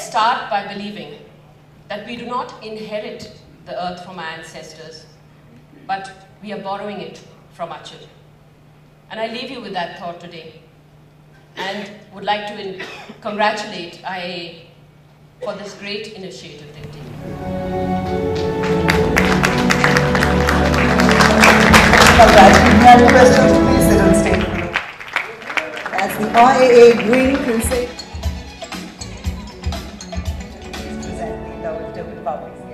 start by believing that we do not inherit the earth from our ancestors, but we are borrowing it from our children. And I leave you with that thought today and would like to congratulate IAA for this great initiative they've taken. Please sit on. As the IAA Green Crusade valores.